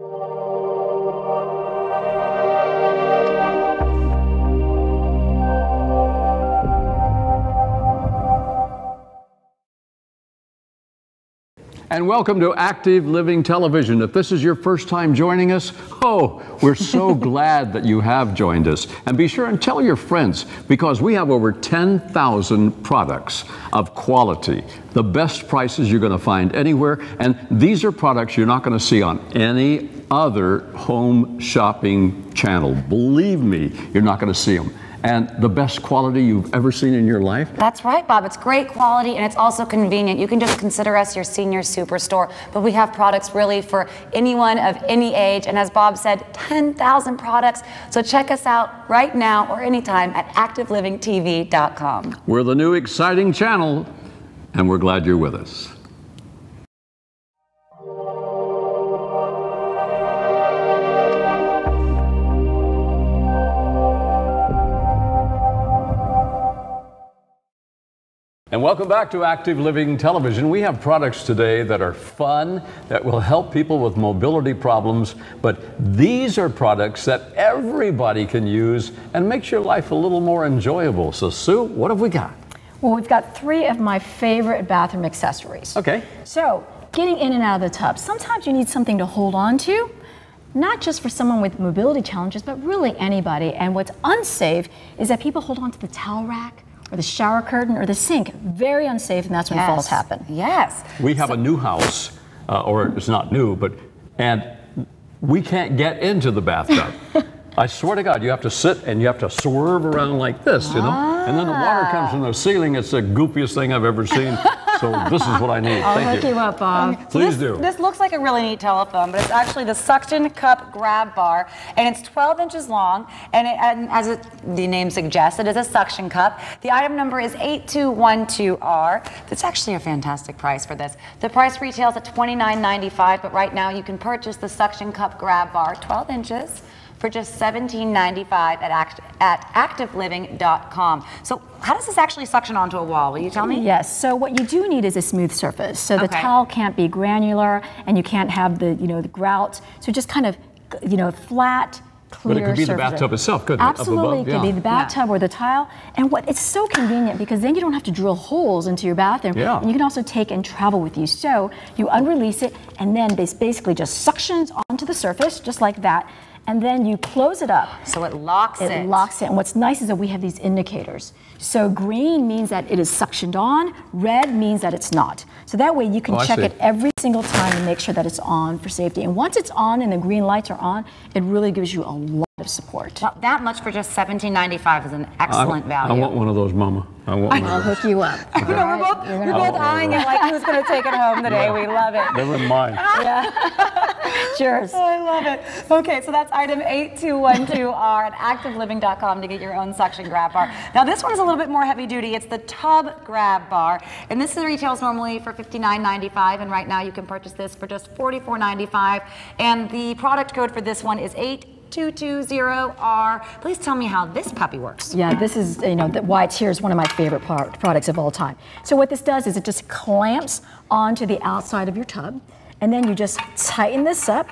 Música And welcome to Active Living Television. If this is your first time joining us, oh, we're so glad that you have joined us. And be sure and tell your friends because we have over 10,000 products of quality, the best prices you're going to find anywhere. And these are products you're not going to see on any other home shopping channel. Believe me, you're not going to see them and the best quality you've ever seen in your life? That's right, Bob. It's great quality and it's also convenient. You can just consider us your senior superstore, but we have products really for anyone of any age. And as Bob said, 10,000 products. So check us out right now or anytime at activelivingtv.com. We're the new exciting channel, and we're glad you're with us. And welcome back to Active Living Television. We have products today that are fun, that will help people with mobility problems, but these are products that everybody can use and makes your life a little more enjoyable. So, Sue, what have we got? Well, we've got three of my favorite bathroom accessories. Okay. So, getting in and out of the tub. Sometimes you need something to hold on to, not just for someone with mobility challenges, but really anybody. And what's unsafe is that people hold on to the towel rack or the shower curtain or the sink. Very unsafe, and that's when Yes. falls happen. Yes. We have a new house, uh, or it's not new, but, and we can't get into the bathtub. I swear to God, you have to sit and you have to swerve around like this, you know? And then the water comes from the ceiling. It's the goofiest thing I've ever seen. So this is what I need. I'll Thank hook you. you up, Bob. Um, Please this, do. This looks like a really neat telephone, but it's actually the suction cup grab bar, and it's 12 inches long. And, it, and as it, the name suggests, it is a suction cup. The item number is 8212R. That's actually a fantastic price for this. The price retails at $29.95, but right now you can purchase the suction cup grab bar, 12 inches. For just $17.95 at, act, at activeliving.com. So, how does this actually suction onto a wall? Will you tell me? Yes. So what you do need is a smooth surface. So the Okay. towel can't be granular, and you can't have the you know the grout. So just kind of you know flat. Clear But it could be the surface. bathtub itself, couldn't it? Absolutely, it could be the bathtub or the tile. And what it's so convenient because then you don't have to drill holes into your bathroom. Yeah. And you can also take and travel with you. So you unrelease it, and then this basically just suctions onto the surface, just like that. And then you close it up. So it locks it. It locks it. And what's nice is that we have these indicators. So green means that it is suctioned on, red means that it's not. So that way you can Oh, check it every single time and make sure that it's on for safety. And once it's on and the green lights are on, it really gives you a lot of support. Well, that much for just $17.95 is an excellent I, value. I want one of those, Mama. I want one I'll of hook you up. You know, we're both, we're both eyeing it like who's going to take it home today. We love it. Never mind. Cheers. Oh, I love it. Okay, so that's item 8212R at activeliving.com to get your own suction grab bar. Now, this one is a little bit more heavy duty. It's the tub grab bar, and this retails normally for $59.95, and right now you can purchase this for just $44.95. And the product code for this one is 8220R. Please tell me how this puppy works. Yeah, this is, you know, the, why it's here is one of my favorite pro- products of all time. So what this does is it just clamps onto the outside of your tub, and then you just tighten this up.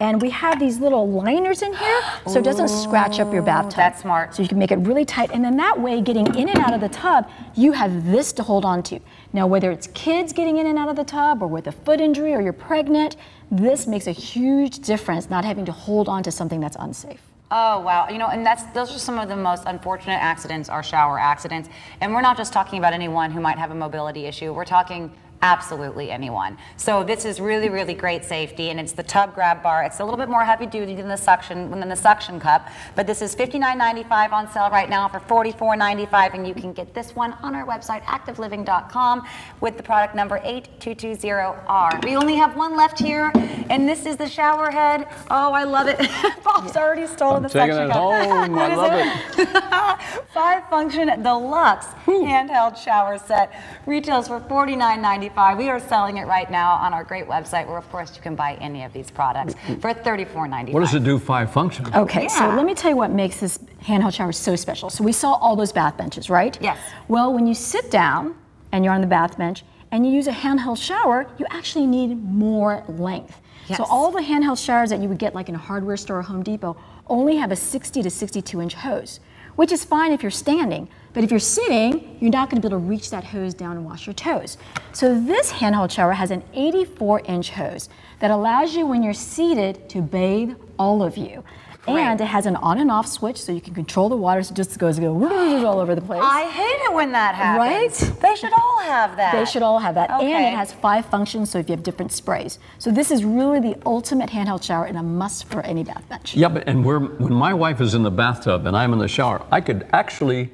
And we have these little liners in here, so it doesn't scratch up your bathtub. that's smart. So you can make it really tight, and then that way, getting in and out of the tub, you have this to hold on to. Now, whether it's kids getting in and out of the tub, or with a foot injury, or you're pregnant, this makes a huge difference not having to hold on to something that's unsafe. Oh wow! You know, and that's those are some of the most unfortunate accidents are shower accidents. And we're not just talking about anyone who might have a mobility issue. We're talking absolutely anyone. So this is really, really great safety, and it's the tub grab bar. It's a little bit more heavy duty than the suction than the suction cup, but this is $59.95 on sale right now for $44.95, and you can get this one on our website activeliving.com with the product number 8220R. We only have one left here, and this is the shower head. Oh, I love it. Bob's already stolen I'm the taking suction it cup. home. I love it? Five function deluxe handheld shower set retails for $49.95. We are selling it right now on our great website where, of course, you can buy any of these products for $34.95. What does it do five function? Okay, so let me tell you what makes this handheld shower so special. So we saw all those bath benches, right? Yes. Well, when you sit down and you're on the bath bench and you use a handheld shower, you actually need more length. Yes. So all the handheld showers that you would get like in a hardware store or Home Depot only have a 60 to 62 inch hose, which is fine if you're standing. But if you're sitting, you're not going to be able to reach that hose down and wash your toes. So this handheld shower has an 84 inch hose that allows you when you're seated to bathe all of you. And it has an on and off switch so you can control the water so it just goes go all over the place. I hate it when that happens. Right? They should all have that. They should all have that. And it has five functions, so if you have different sprays. So this is really the ultimate handheld shower and a must for any bath bench. Yeah, but and we're, when my wife is in the bathtub and I'm in the shower, I could actually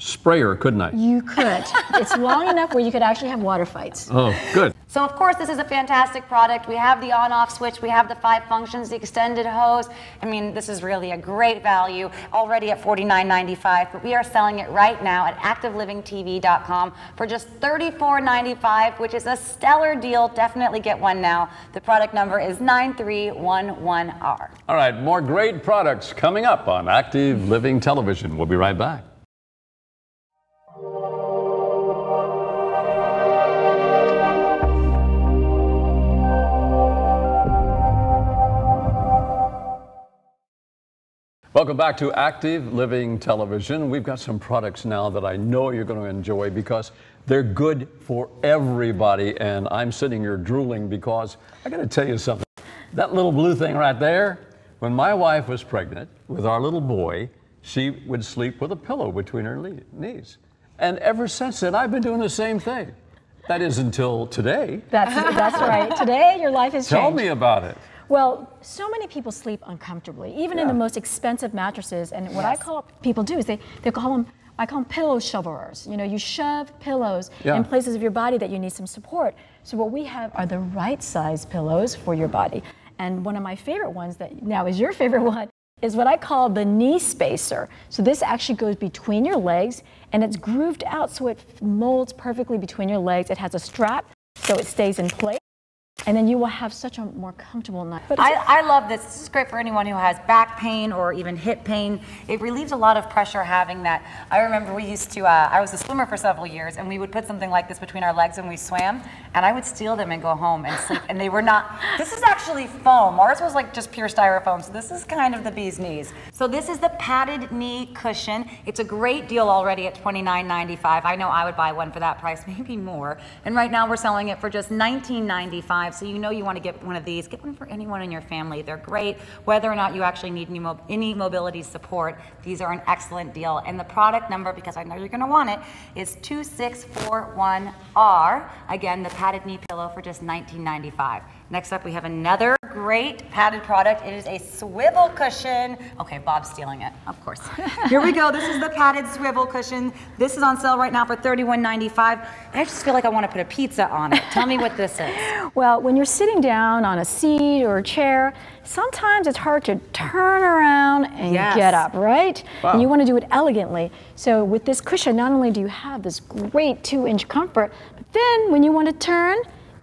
spray her, couldn't I? You could. it's long enough where you could actually have water fights. Oh, good. So of course, this is a fantastic product. We have the on-off switch, we have the five functions, the extended hose. I mean, this is really a great value, already at $49.95, but we are selling it right now at activelivingtv.com for just $34.95, which is a stellar deal. Definitely get one now. The product number is 9311R. All right, more great products coming up on Active Living Television. We'll be right back. Welcome back to Active Living Television. We've got some products now that I know you're going to enjoy because they're good for everybody. And I'm sitting here drooling because I got to tell you something. That little blue thing right there, when my wife was pregnant with our little boy, she would sleep with a pillow between her knees. And ever since then, I've been doing the same thing. That is until today. That's, that's right. Today, your life has Tell changed. Tell me about it. Well, so many people sleep uncomfortably, even in the most expensive mattresses. And what I call people do is they, they call them, I call them pillow shovelers. You know, you shove pillows Yeah. in places of your body that you need some support. So what we have are the right size pillows for your body. And one of my favorite ones that now is your favorite one is what I call the knee spacer. So this actually goes between your legs and it's grooved out so it molds perfectly between your legs. It has a strap so it stays in place. And then you will have such a more comfortable night. But I, I love this. This is great for anyone who has back pain or even hip pain. It relieves a lot of pressure having that. I remember we used to, uh, I was a swimmer for several years, and we would put something like this between our legs when we swam, and I would steal them and go home and sleep. And they were not, this is actually foam. Ours was like just pure styrofoam, so this is kind of the bee's knees. So this is the padded knee cushion. It's a great deal already at $29.95. I know I would buy one for that price, maybe more. And right now we're selling it for just $19.95. So you know you want to get one of these. Get one for anyone in your family. They're great. Whether or not you actually need any, any mobility support, these are an excellent deal. And the product number, because I know you're going to want it, is 2641R. Again, the padded knee pillow for just $19.95. Next up, we have another great padded product. It is a swivel cushion. Okay, Bob's stealing it, of course. Here we go. This is the padded swivel cushion. This is on sale right now for $31.95. I just feel like I want to put a pizza on it. Tell me what this is. Well, when you're sitting down on a seat or a chair, sometimes it's hard to turn around and Yes. get up, right? Wow. And you want to do it elegantly. So with this cushion, not only do you have this great two-inch comfort, but then when you want to turn,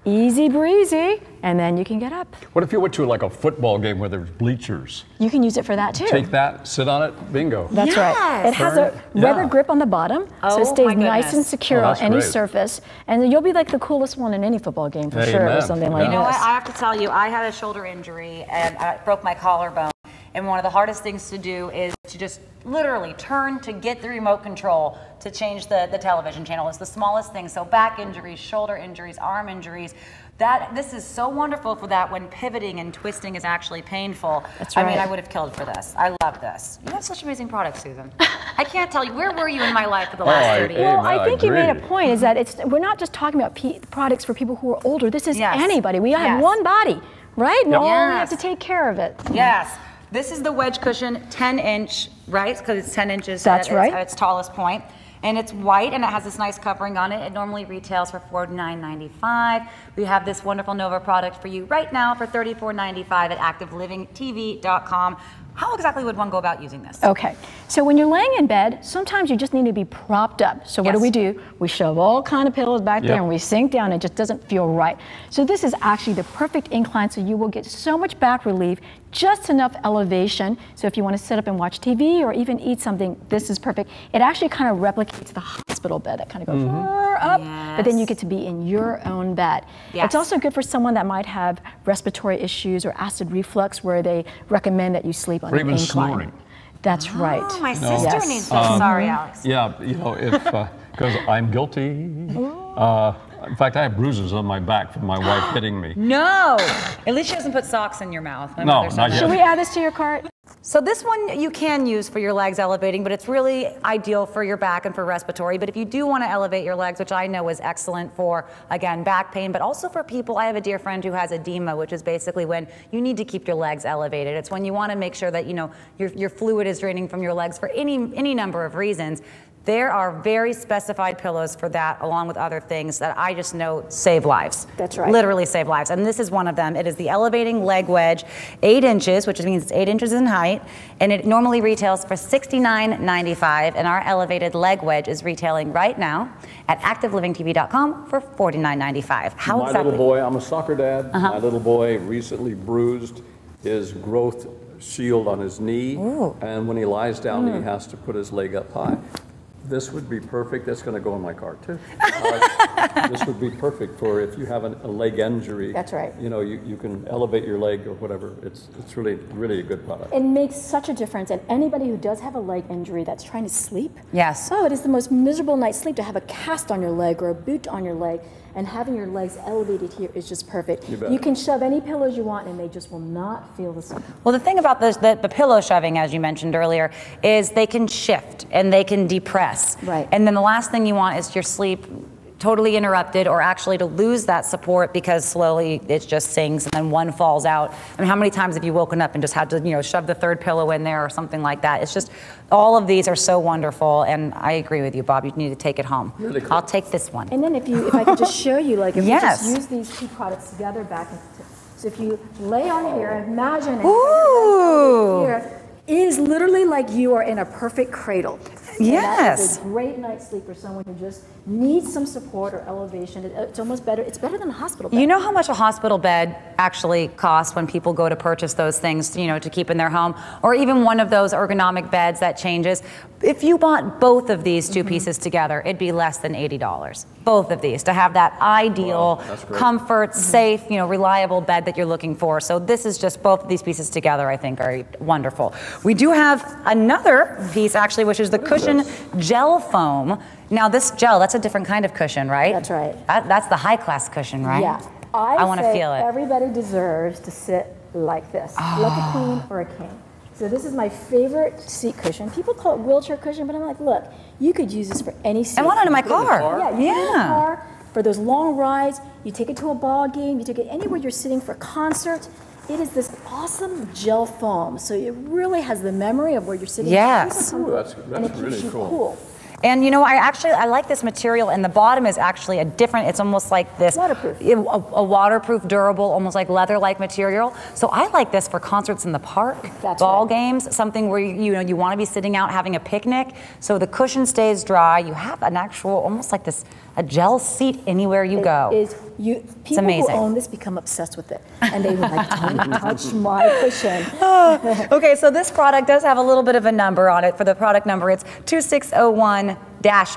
easy breezy, and then you can get up. What if you went to like a football game where there's bleachers? You can use it for that too. Take that, sit on it, bingo. That's right. Yes. It has a Yeah. rubber grip on the bottom, so Oh, it stays nice and secure Oh, on any great. surface. And you'll be like the coolest one in any football game for sure, or something like that. You know what? this. I have to tell you, I had a shoulder injury and I broke my collarbone. And one of the hardest things to do is to just literally turn to get the remote control to change the, the television channel. It's the smallest thing. So back injuries, shoulder injuries, arm injuries. That this is so wonderful for that when pivoting and twisting is actually painful. That's I mean. I would have killed for this. I love this. You have such amazing products, Susan. I can't tell you. Where were you in my life for the last Oh, 30 years? Well, Amen, I I think you made a point is that it's we're not just talking about pe- products for people who are older. This is Yes. anybody. We all have Yes. one body, right? And all we have to take care of it. Yes. This is the wedge cushion, 10 inch, right? Because it's 10 inches That's at, its- right. at its tallest point. And it's white and it has this nice covering on it. It normally retails for $49.95. We have this wonderful Nova product for you right now for $34.95 at activelivingtv.com. How exactly would one go about using this? Okay, so when you're laying in bed, sometimes you just need to be propped up. So what do we do? We shove all kind of pillows back there and we sink down. It just doesn't feel right. So this is actually the perfect incline. So you will get so much back relief just enough elevation. So if you want to sit up and watch TV or even eat something, this is perfect. It actually kind of replicates the hospital bed that kind of goes Mm-hmm. far up, but then you get to be in your own bed. Yes. It's also good for someone that might have respiratory issues or acid reflux where they recommend that you sleep on Or an even incline. snoring. That's right. Oh, my No. sister Yes. needs this. Sorry, Alex. Yeah, you know, if, because I'm guilty. Uh, in fact, I have bruises on my back from my wife hitting me. No. At least she doesn't put socks in your mouth. My No, mother said not that. yet. Should we add this to your cart? So this one you can use for your legs elevating, but it's really ideal for your back and for respiratory. But if you do want to elevate your legs, which I know is excellent for, again, back pain, but also for people, I have a dear friend who has edema, which is basically when you need to keep your legs elevated. It's when you want to make sure that, you know, your, your fluid is draining from your legs for any, any number of reasons. There are very specified pillows for that, along with other things that I just know save lives. That's right. Literally save lives. And this is one of them. It is the elevating leg wedge, eight inches, which means it's eight inches in height, and it normally retails for $69.95. And our elevated leg wedge is retailing right now at activelivingtv.com for $49.95. How my exactly? little boy, I'm a soccer dad. Uh-huh. My little boy recently bruised his growth shield on his knee, and when he lies down, Mm. he has to put his leg up high. This would be perfect. That's going to go in my car too. Uh, this would be perfect for if you have an, a leg injury. That's right. You know, you, you can elevate your leg or whatever. It's it's really really a good product. It makes such a difference. And anybody who does have a leg injury that's trying to sleep, Yes. oh, it is the most miserable night's sleep to have a cast on your leg or a boot on your leg. And having your legs elevated here is just perfect. You bet. can shove any pillows you want and they just will not feel the same. Well, the thing about this, the, the pillow shoving, as you mentioned earlier, is they can shift and they can depress. Right. And then the last thing you want is your sleep totally interrupted or actually to lose that support because slowly it just sinks and then one falls out. I mean, how many times have you woken up and just had to, you know, shove the third pillow in there or something like that? It's just, all of these are so wonderful. And I agree with you, Bob. You need to take it home. Really cool. I'll take this one. And then if you, if I could just show you, like if Yes. you just use these two products together back into, so if you lay on here, imagine it Ooh. here is literally like you are in a perfect cradle. And that is Yes. a great night's sleep for someone who just needs some support or elevation. It's almost better. It's better than a hospital bed. You know how much a hospital bed actually costs when people go to purchase those things, you know, to keep in their home, or even one of those ergonomic beds that changes. If you bought both of these 2 mm-hmm. pieces together, it'd be less than eighty dollars. Both of these to have that ideal, Wow, that's great. comfort, mm-hmm. safe, you know, reliable bed that you're looking for. So this is just both of these pieces together. I think are wonderful. We do have another piece actually, which is the cushion gel foam. Now this gel, that's a different kind of cushion, right? That's right. That, that's the high class cushion, right? Yeah. I, want to say feel it. Oh. Everybody deserves to sit like this, like a queen or a king. So this is my favorite seat cushion. People call it wheelchair cushion, but I'm like, look, you could use this for any seat. I want it in my Put it in the car. car? Yeah, you put it in the Yeah. car for those long rides. You take it to a ball game. You take it anywhere you're sitting for a concert. It is this awesome gel foam, so it really has the memory of where you're sitting. Yes. Ooh, that's- comfortable, and it that's keeps really you cool. cool. And you know, I actually I like this material, and the bottom is actually a different. It's almost like this Waterproof. a, a waterproof, durable, almost like leather-like material. So I like this for concerts in the park, That's ball right. games, something where you, you know you want to be sitting out having a picnic. So the cushion stays dry. You have an actual, almost like this, a gel seat anywhere you It go. is you people amazing. who own this become obsessed with it, and they were like, "Don't touch my cushion." okay, so this product does have a little bit of a number on it. For the product number, it's 2601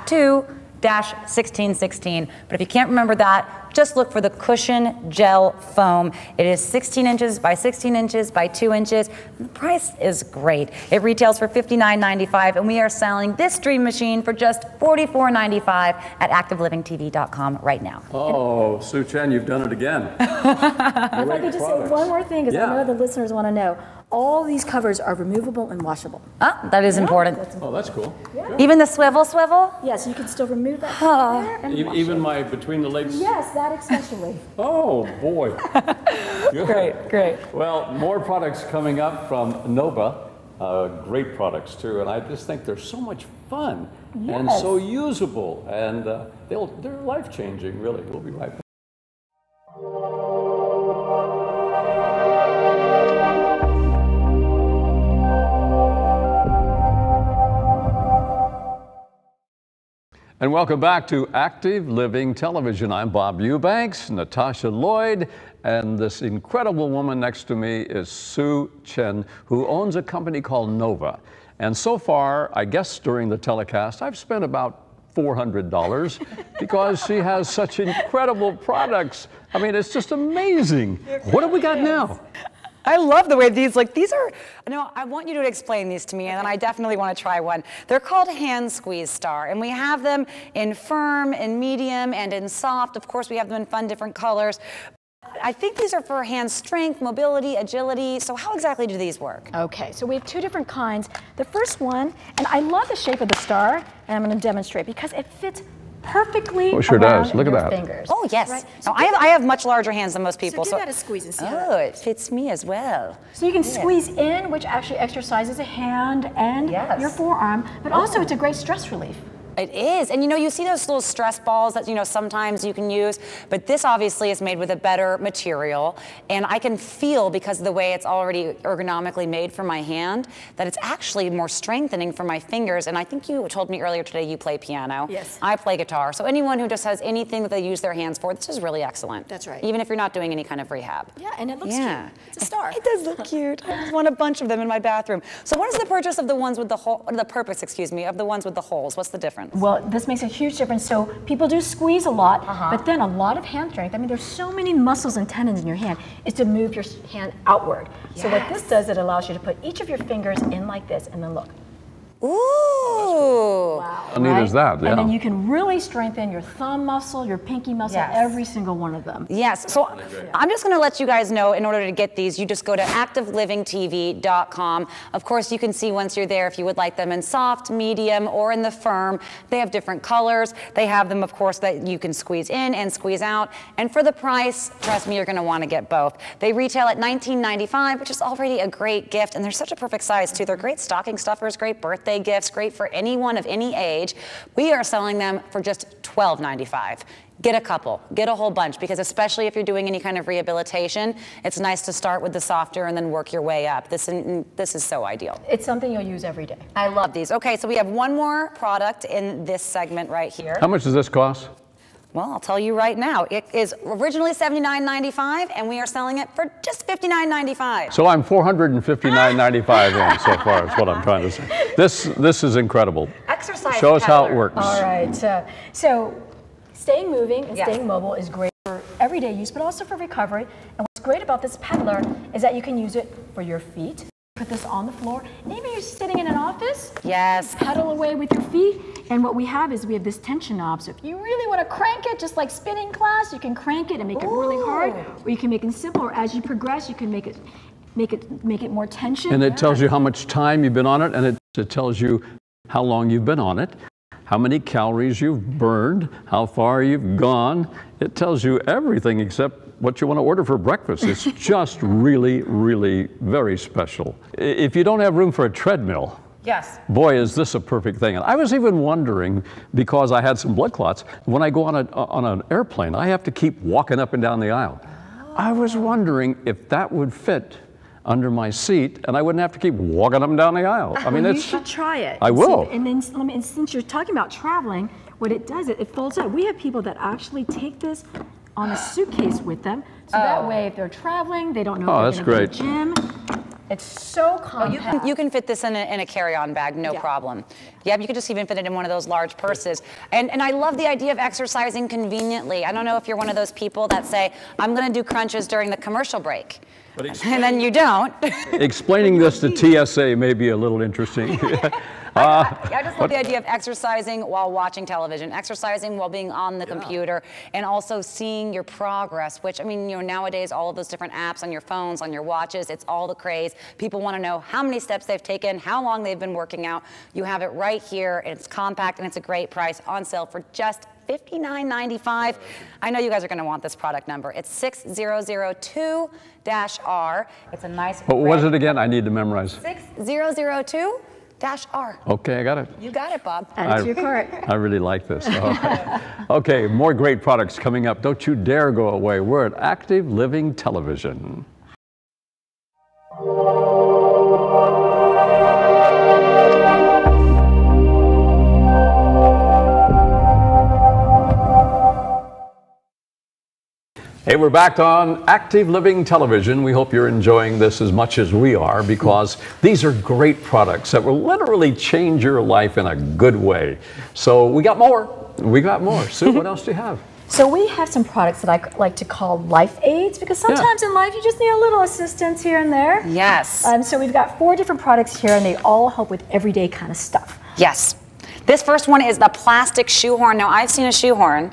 2 1616. But if you can't remember that, just look for the cushion gel foam. It is 16 inches by 16 inches by 2 inches. The price is great. It retails for $59.95, and we are selling this dream machine for just $44.95 at activelivingtv.com right now. Oh, Sue Chen, you've done it again. If I could just say one more thing, because Yeah. I know the listeners want to know. All these covers are removable and washable. Ah, that is important. Oh, that's cool. Even the swivel swivel? Yes, you can still remove that from there and E- Even it. my between the legs. Yes, that especially. Oh boy. Great, great. Well, more products coming up from Nova. Uh, great products too, and I just think they're so much fun and so usable, and uh, they'll, they're life changing. Really, we'll be right back. And welcome back to Active Living Television. I'm Bob Eubanks, Natasha Lloyd, and this incredible woman next to me is Sue Chen, who owns a company called Nova. And so far, I guess during the telecast, I've spent about $400 because she has such incredible products. I mean, it's just amazing. What have we got now? I love the way these like, These are, no, I want you to explain these to me, and I definitely want to try one. They're called Hand Squeeze Star, and we have them in firm, in medium, and in soft. Of course, we have them in fun, different colors. I think these are for hand strength, mobility, agility. So how exactly do these work? Okay, so we have two different kinds. The first one, and I love the shape of the star, and I'm going to demonstrate because it fits perfectly Oh, sure does. Look at your that. fingers. Oh, yes. Right. Now, I, have, I have much larger hands than most people. so give that a squeeze and see how Oh, it fits me as well. So you can squeeze in, which actually exercises a hand and Yes. your forearm, but also it's a great stress relief. It is. And you know, you see those little stress balls that, you know, sometimes you can use, but this obviously is made with a better material. And I can feel, because of the way it's already ergonomically made for my hand, that it's actually more strengthening for my fingers. And I think you told me earlier today you play piano. Yes. I play guitar. So anyone who just has anything that they use their hands for, this is really excellent. That's right. Even if you're not doing any kind of rehab. Yeah, and it looks Yeah. cute. It's a star. It does look cute. I just want a bunch of them in my bathroom. So what is the purchase of the ones with the hole, the purpose, excuse me, of the ones with the holes? What's the difference? Well, this makes a huge difference. So people do squeeze a lot, Uh-huh. but then a lot of hand strength. I mean, there's so many muscles and tendons in your hand. Is to move your hand outward. So what this does, it allows you to put each of your fingers in like this, and then look. Ooh. wow How neat is that? And then you can really strengthen your thumb muscle, your pinky muscle, Yes. every single one of them. Yes. So I'm just going to let you guys know in order to get these, you just go to activelivingtv.com. Of course, you can see once you're there if you would like them in soft, medium, or in the firm. They have different colors. They have them, of course, that you can squeeze in and squeeze out. And for the price, trust me, you're going to want to get both. They retail at $19.95, which is already a great gift. And they're such a perfect size, too. They're great stocking stuffers, great birthday gifts, great for anyone of any age. We are selling them for just $12.95. Get a couple, get a whole bunch, because especially if you're doing any kind of rehabilitation, it's nice to start with the softer and then work your way up. This, this is so ideal. It's something you'll use every day. I love these. Okay, so we have one more product in this segment right here. How much does this cost? Well, I'll tell you right now. It is originally $79.95, and we are selling it for just $59.95. So I'm 459.95 in so far. Is what I'm trying to say. This this is incredible. Exercise Show us how it works. All right. Uh, so staying moving and Yes. staying mobile is great for everyday use, but also for recovery. And what's great about this peddler is that you can use it for your feet. Put this on the floor. Maybe you're sitting in an office. Yes. Pedal away with your feet. And what we have is we have this tension knob. So if you really want to crank it, just like spinning class, you can crank it and make it really hard, or you can make it simple. Or as you progress, you can make it make it make it more tension. And it tells you how much time you've been on it, and it, it tells you how long you've been on it, how many calories you've burned, how far you've gone. It tells you everything except what you want to order for breakfast. It's just really, really very special. If you don't have room for a treadmill, Yes. boy, is this a perfect thing. And I was even wondering, because I had some blood clots, when I go on, a, on an airplane, I have to keep walking up and down the aisle. I was wondering if that would fit under my seat and I wouldn't have to keep walking up and down the aisle. I mean, Well, you it's. should try it. I will. and then let me, and since you're talking about traveling, what it does, it, it folds up. We have people that actually take this on a suitcase with them, so that oh. way, if they're traveling, they don't know Oh, if that's they're going to the gym. It's so compact. You can, you can fit this in a, in a carry-on bag, no Yeah. problem. Yeah, you could just even fit it in one of those large purses. And, and I love the idea of exercising conveniently. I don't know if you're one of those people that say, I'm going to do crunches during the commercial break. And then you don't. Explaining this to TSA may be a little interesting. Uh, I just love the idea of exercising while watching television, exercising while being on the computer, and also seeing your progress, which, I mean, you know, nowadays, all of those different apps on your phones, on your watches, it's all the craze. People want to know how many steps they've taken, how long they've been working out. You have it right here, and it's compact, and it's a great price on sale for just $59.95. I know you guys are going to want this product number. It's 6002-R. It's a nice But What was it again? I need to memorize. 6002-R. Okay, I got it. You got it, Bob. Add it to your cart. I really like this. Okay. Oh. okay, more great products coming up. Don't you dare go away. We're at Active Living Television. Hey, we're back on Active Living Television. We hope you're enjoying this as much as we are because these are great products that will literally change your life in a good way. So we got more. We got more. Sue, what else do you have? So we have some products that I like to call life aids because sometimes in life you just need a little assistance here and there. Yes. Um, so we've got four different products here and they all help with everyday kind of stuff. Yes. This first one is the plastic shoehorn. Now, I've seen a shoehorn.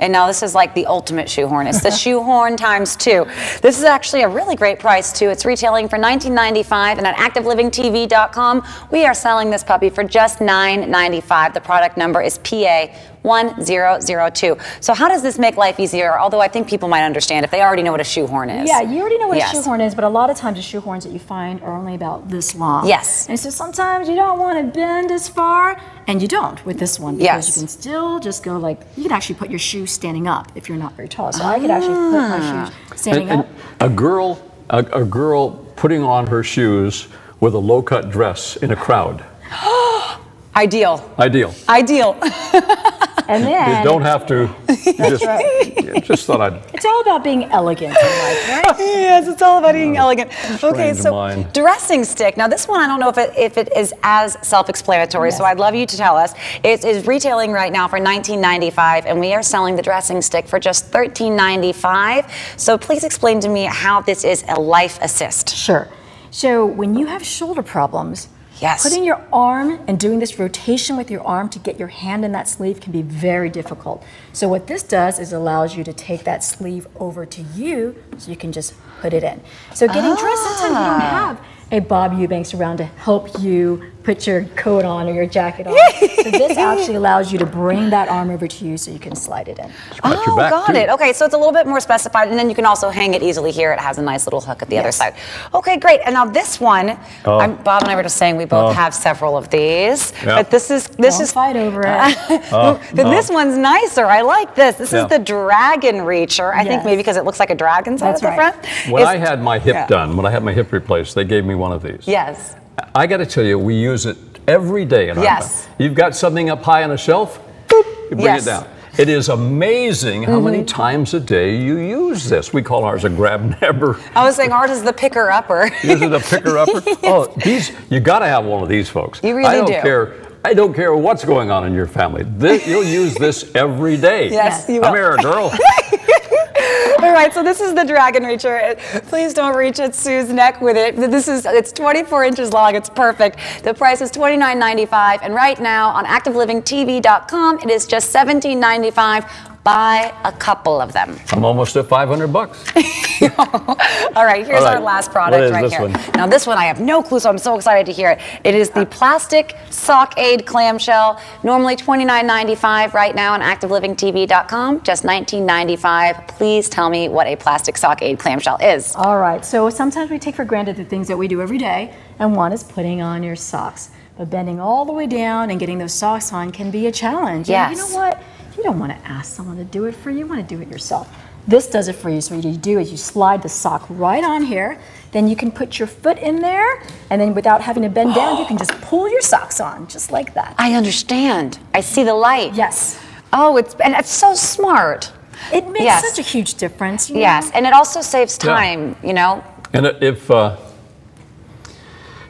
And now this is like the ultimate shoehorn. It's the shoehorn times two. This is actually a really great price too. It's retailing for $19.95 and at activelivingtv.com we are selling this puppy for just $9.95. The product number is PA 1002. So how does this make life easier? Although I think people might understand if they already know what a shoehorn is. Yeah, you already know what Yes. a shoehorn is, but a lot of times the shoehorns that you find are only about this long. Yes. And so sometimes you don't want to bend as far, and you don't with this one because Yes. you can still just go like you can actually put your shoe standing up if you're not very tall. So I could actually put my ah. shoes standing And- up. and a girl, a, a girl putting on her shoes with a low-cut dress in a crowd. Ideal. Ideal. Ideal. And You don't have to. Just, just thought I'd. it's all about being elegant in life, right? yes, it's all about being elegant. Okay, so mind. dressing stick. Now, this one I don't know if it, if it is as self-explanatory, so I'd love you to tell us. It is retailing right now for $19.95, and we are selling the dressing stick for just $13.95. So please explain to me how this is a life assist. Sure. So when you have shoulder problems, Yes. putting your arm and doing this rotation with your arm to get your hand in that sleeve can be very difficult. So what this does is allows you to take that sleeve over to you so you can just put it in. So getting dressed, sometimes you don't ah. have a Bob Eubanks around to help you put your coat on or your jacket on. so this actually allows you to bring that arm over to you so you can slide it in. Scratch oh, got too. it. Okay, so it's a little bit more specified, and then you can also hang it easily here. It has a nice little hook at the other side. Okay, great. And now this one, Oh. I'm, Bob and I were just saying we both Oh. have several of these, Yeah. but this is this Don't is fight over it. Oh. but oh. this one's nicer. I like this. This Yeah. is the dragon reacher. I think maybe because it looks like a dragon's head at the right. front. When It's- I had my hip yeah. done, when I had my hip replaced, they gave me one of these. Yes. I got to tell you, we use it every day in our Yes. You've got something up high on a shelf, boop, you bring Yes. Mm-hmm. it down. It is amazing how many times a day you use this. We call ours a grab nebber. I was saying ours is the picker upper. Is it a picker upper? Oh, these you got to have one of these, folks. You really I don't do. care. I don't care what's going on in your family. This, you'll use this every day. Yes, you will. here, girl. All right, so this is the Dragon Reacher. Please don't reach at Sue's neck with it. This is it's 24 inches long. It's perfect. The price is $29.95, and right now on ActiveLivingTV.com, it is just $17.95. Buy a couple of them. I'm almost at 500 bucks. All right, here's All right, our last product is right this here. one? Now, this one I have no clue, so I'm so excited to hear it. It is the plastic sock aid clamshell. Normally $29.95 right now on ActiveLivingTV.com, just $19.95. Please tell me what a plastic sock aid clamshell is. All right, so sometimes we take for granted the things that we do every day, and one is putting on your socks. But bending all the way down and getting those socks on can be a challenge. And you know what? You don't want to ask someone to do it for you, you want to do it yourself. This does it for you. So what you do is you slide the sock right on here, then you can put your foot in there, and then without having to bend down, you can just pull your socks on, just like that. I understand. I see the light. Yes. Oh, it's and it's so smart. It makes Yes. such a huge difference. you know? Yes, and it also saves Yeah. time. You know. And if uh,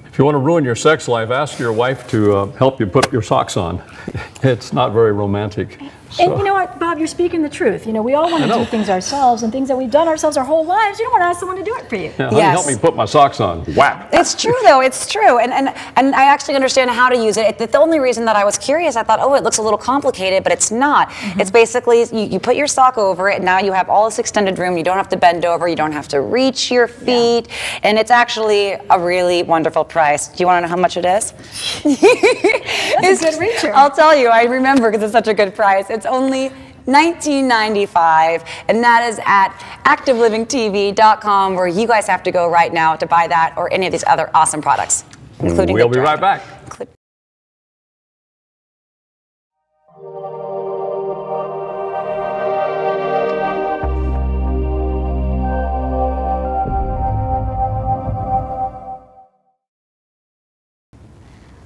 if you want to ruin your sex life, ask your wife to uh, help you put your socks on. It's not very romantic. And you know what, Bob, you're speaking the truth. You know, we all want to do things ourselves and things that we've done ourselves our whole lives. You don't want to ask someone to do it for you. Yeah, honey, Yes. help me put my socks on. Whap. It's true though. It's true, and and and I actually understand how to use it. it. The only reason that I was curious, I thought, oh, it looks a little complicated, but it's not. Mm-hmm. It's basically you, you put your sock over it. Now you have all this extended room. You don't have to bend over. You don't have to reach your feet, and it's actually a really wonderful price. Do you want to know how much it is? That's a good reacher. I'll tell you. I remember because it's such a good price. It's only. $19.95, and that is at activelivingtv.com, where you guys have to go right now to buy that or any of these other awesome products, including We'll be right back.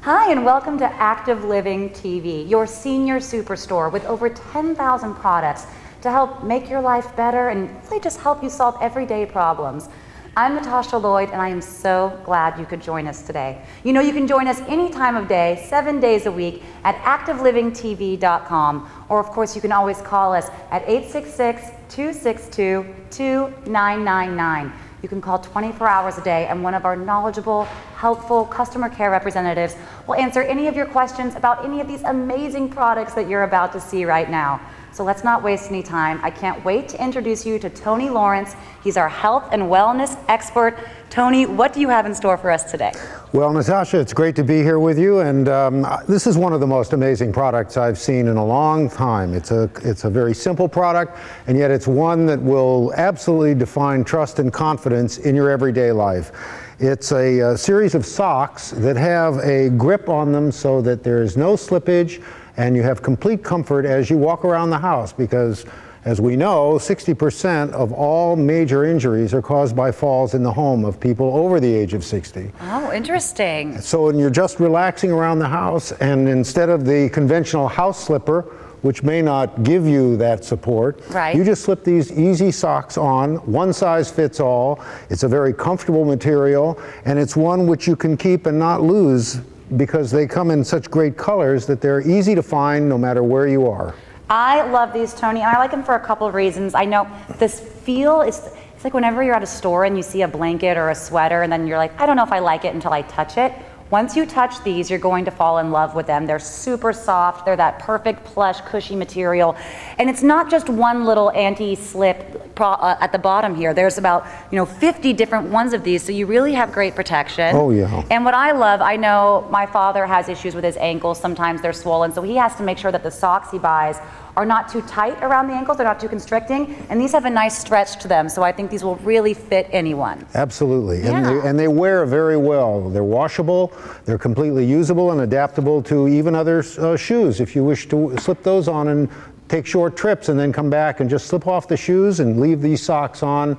Hi, and welcome to Active Living TV, your senior superstore with over 10,000 products to help make your life better and really just help you solve everyday problems. I'm Natasha Lloyd, and I am so glad you could join us today. You know, you can join us any time of day, seven days a week, at activelivingtv.com, or of course, you can always call us at 866 262 2999. You can call 24 hours a day, and one of our knowledgeable, helpful customer care representatives will answer any of your questions about any of these amazing products that you're about to see right now. So let's not waste any time. I can't wait to introduce you to Tony Lawrence. He's our health and wellness expert. Tony, what do you have in store for us today? Well, Natasha, it's great to be here with you. And um, this is one of the most amazing products I've seen in a long time. It's a, it's a very simple product, and yet it's one that will absolutely define trust and confidence in your everyday life. It's a, a series of socks that have a grip on them so that there's no slippage and you have complete comfort as you walk around the house because as we know, 60% of all major injuries are caused by falls in the home of people over the age of 60. Oh, interesting. So when you're just relaxing around the house and instead of the conventional house slipper, which may not give you that support. Right. You just slip these easy socks on, one size fits all. It's a very comfortable material, and it's one which you can keep and not lose because they come in such great colors that they're easy to find no matter where you are. I love these, Tony, and I like them for a couple of reasons. I know this feel is. It's like whenever you're at a store and you see a blanket or a sweater, and then you're like, I don't know if I like it until I touch it. Once you touch these, you're going to fall in love with them. They're super soft. They're that perfect plush, cushy material. And it's not just one little anti-slip uh, at the bottom here. There's about, you know, 50 different ones of these, so you really have great protection. Oh, yeah. And what I love, I know my father has issues with his ankles. Sometimes they're swollen, so he has to make sure that the socks he buys are not too tight around the ankles, they're not too constricting, and these have a nice stretch to them, so I think these will really fit anyone. Absolutely, yeah. and, they, and they wear very well. They're washable, they're completely usable and adaptable to even other uh, shoes if you wish to slip those on and take short trips and then come back and just slip off the shoes and leave these socks on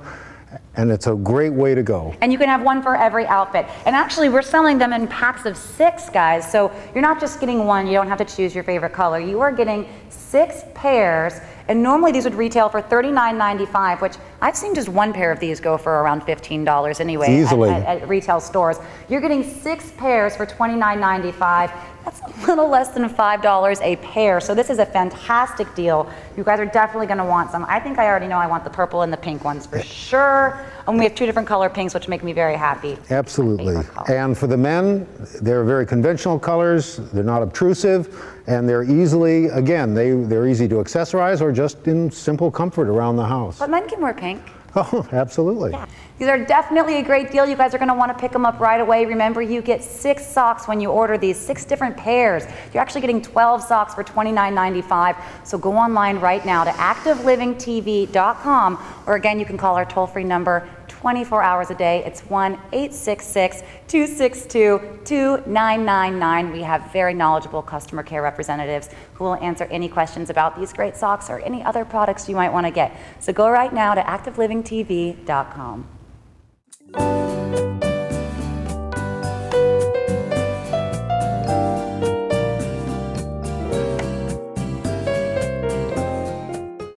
and it's a great way to go. And you can have one for every outfit. And actually, we're selling them in packs of six, guys. So you're not just getting one, you don't have to choose your favorite color. You are getting six pairs. And normally these would retail for $39.95, which I've seen just one pair of these go for around $15 anyway Easily. At, at, at retail stores. You're getting six pairs for $29.95. That's a little less than $5 a pair. So this is a fantastic deal. You guys are definitely going to want some. I think I already know I want the purple and the pink ones for sure. And we have two different color pinks, which make me very happy. Absolutely. And for the men, they're very conventional colors. They're not obtrusive, and they're easily, again, they, they're easy to accessorize or just in simple comfort around the house. But men can wear pink. Oh, absolutely. Yeah. These are definitely a great deal. You guys are going to want to pick them up right away. Remember, you get six socks when you order these, six different pairs. You're actually getting 12 socks for $29.95. So go online right now to activelivingtv.com, or again, you can call our toll free number 24 hours a day. It's 1 866 262 2999. We have very knowledgeable customer care representatives who will answer any questions about these great socks or any other products you might want to get. So go right now to activelivingtv.com.